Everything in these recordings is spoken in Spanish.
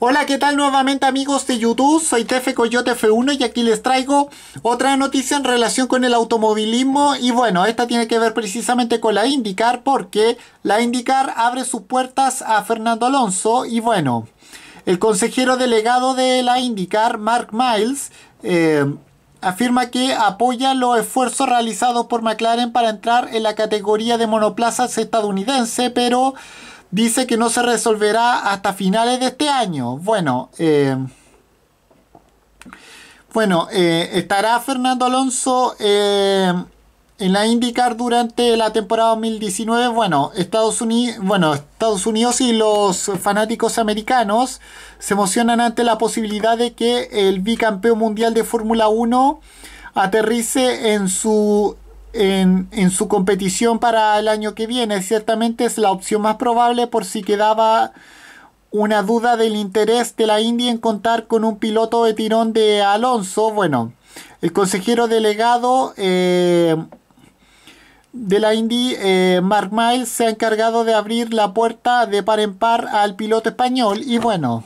Hola, ¿qué tal nuevamente amigos de YouTube? Soy Tefe Coyote F1 y aquí les traigo otra noticia en relación con el automovilismo y bueno, esta tiene que ver precisamente con la IndyCar porque la IndyCar abre sus puertas a Fernando Alonso y bueno, el consejero delegado de la IndyCar, Mark Miles, eh, afirma que apoya los esfuerzos realizados por McLaren para entrar en la categoría de monoplazas estadounidense, pero dice que no se resolverá hasta finales de este año. Bueno, eh, bueno, eh, estará Fernando Alonso eh, en la IndyCar durante la temporada 2019. Bueno, Estados Unidos, bueno, Estados Unidos y los fanáticos americanos se emocionan ante la posibilidad de que el bicampeón mundial de Fórmula 1 aterrice en su en, su competición para el año que viene. Ciertamente es la opción más probable por si quedaba una duda del interés de la India en contar con un piloto de tirón de Alonso. Bueno, el consejero delegado eh, de la Indy, eh, Mark Miles, se ha encargado de abrir la puerta de par en par al piloto español. Y bueno.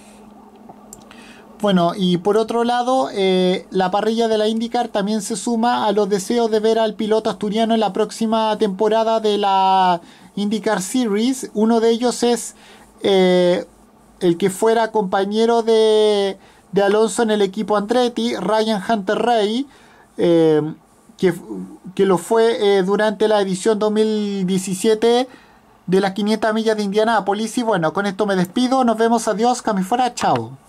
Bueno, y por otro lado, eh, la parrilla de la IndyCar también se suma a los deseos de ver al piloto asturiano en la próxima temporada de la IndyCar Series. Uno de ellos es eh, el que fuera compañero de, Alonso en el equipo Andretti, Ryan Hunter Ray, eh, que, lo fue durante la edición 2017 de las 500 millas de Indianápolis. Y bueno, con esto me despido. Nos vemos. Adiós. Cami fuera. Chao.